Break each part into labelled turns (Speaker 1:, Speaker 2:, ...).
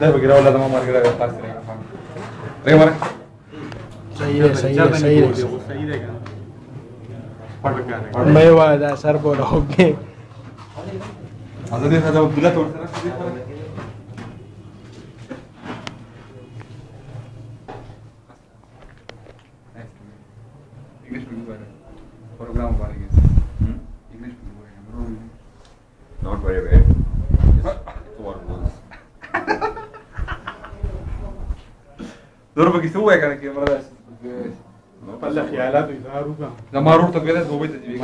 Speaker 1: Dai porque grabo la toma más grave fácil. Regora. मैं दासार बोला ओके आता ते सदा तुला थोडं ضربك يسوي كانك مرات قال خيالات ويزارو لما روح تقعد دوبيت دي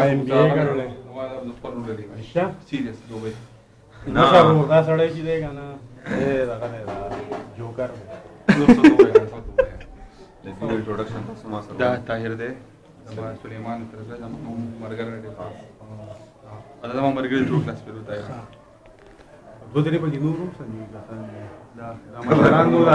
Speaker 1: ايشا سيريس دوبيت نا سر دا سړی چې دی کنه اے دا نه دا جوکر لیکن انټروډکشن تاسو ما سره دا طاهر دی زما سليمان تر زه زما مرګر دی دا زما مرګر جوړ کلاس پیرو تا دوه درې په کې نورو سنجي دا دا مرګرانو دا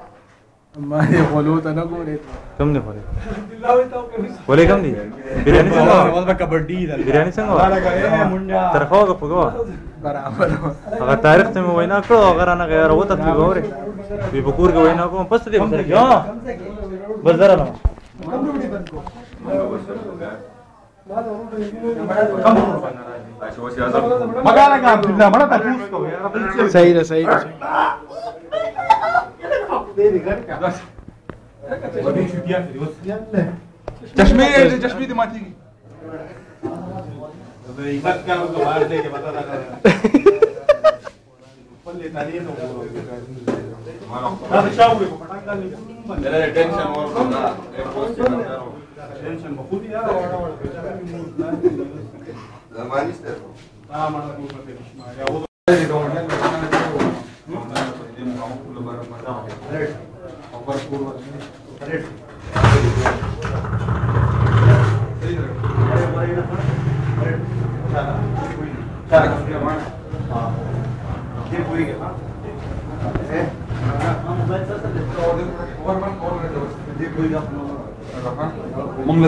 Speaker 1: ما یې غلو ته نه ګورې کم نه خورې ولې کم دی بریانی څنګه ول په کبډی دا بریانی څنګه طرفه وګ پګو برابر هغه تاریخ ته مو وینا کړو هغه نه غیر وته ته ګورې وی په کور کې وینا کوم پس دې مخ کې بس درا نه صحیح صحیح ɗaya rigar ka wani cudiya ta wasu chashme ya yi chashme da mati ಗಮನಿಸ್ತೇವೆ मंगल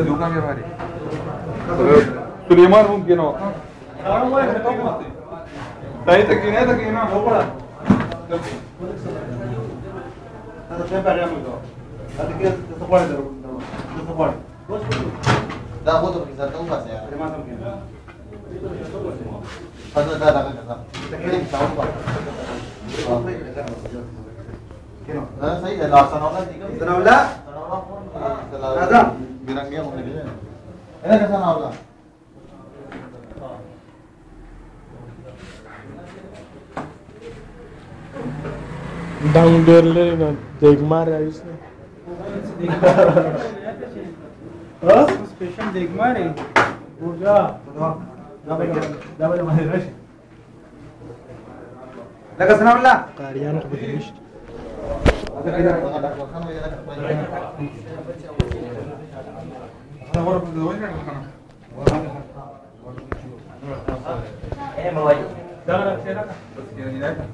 Speaker 1: देवता के भारी सुलेमान हूँ के नाव ताई तक ही नहीं तक ही ना हो पड़ा هذا كده تتقاعد تتقاعد لا غدر في ذلك وما سيعرف هذا لا لا لا सही है सनौला सनौला सनौला बिरंगे होने के लिए है ना सनौला دا هم ډېر لري نو دیګمار راویسته سپیشل دیګمار یې ورجا دا به باندې راشي لکه سلام الله قاریان خو به نشته ايه مواجه ده انا بس كده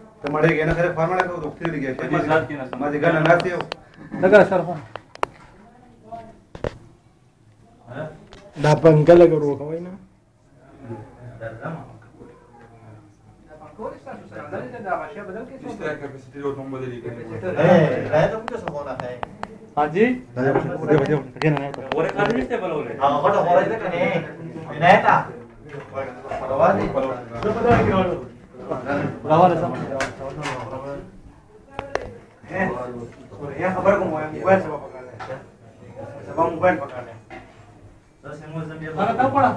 Speaker 1: ತಮ್ಮಡೆಗೆ ಏನಾದ್ರೆ ಫಾರ್ಮ್ ಮಾಡಕ್ಕೆ ಹೋದ್ರು ಹೋಗ್ತಿದ್ರಿ ಮತ್ತೆ ಈಗ ನಾನು ಹಾಕ್ತೀವಿ ನಗರ ಸರ್ दा पंखा लगा रो का वही ना हाँ जी और एक आदमी से बोलो روانه سم خبر کوم وایم موبایل سبا پکړل سبا موبایل پکړل دا څنګه زم بیا دا پکړه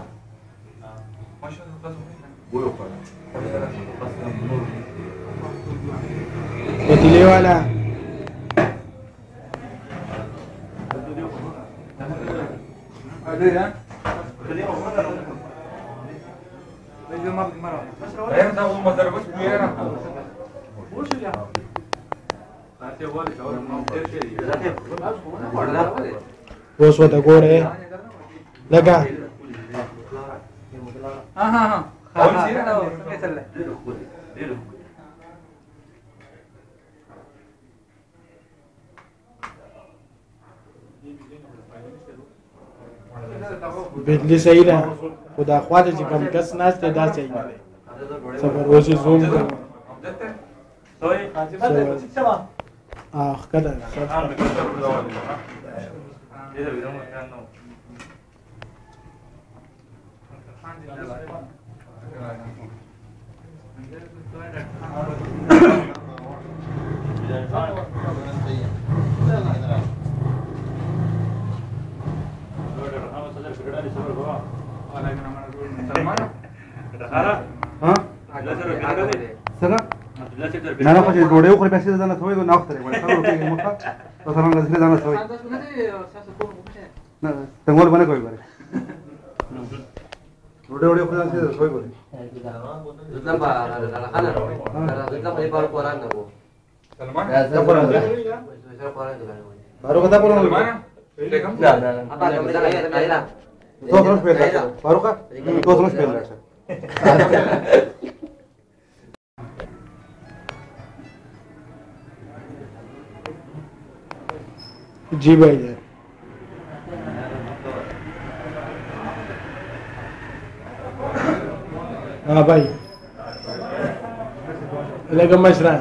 Speaker 1: ماشو تاسو وایو پکړه پتیلې والا اډه یا هيمتى ما ضربوش بيانا وصوة تقول ايه لقى ها ها ها ها ها ها ها ها بدلی صحیح ده خدا خواته چې کم کس ناشته دا صحیح نه ده سفر اوسې زوم کوم آخ آه، کده Thank you. ها سنة نه نه خو چې ډوډۍ وخورې پیسې د ځانه سوې نه اخلې ولا خبرو کې مخه تاسو څنګه ځنه ځانه سوې نه څنګه ول باندې کوي بره ډوډۍ وړې خو ځانه سوې کوي دلته په خانه دلته په پاره قران نه وو سلمان دا قران دی سلمان قران دی بارو کته په نه نه نه जी भाई जय हाँ भाई लेकिन मिश्रा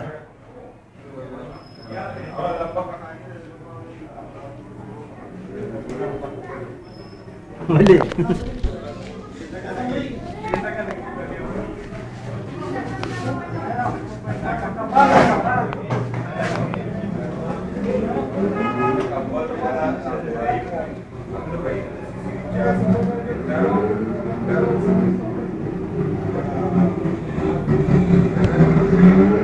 Speaker 1: మళ్ళీ Thank you.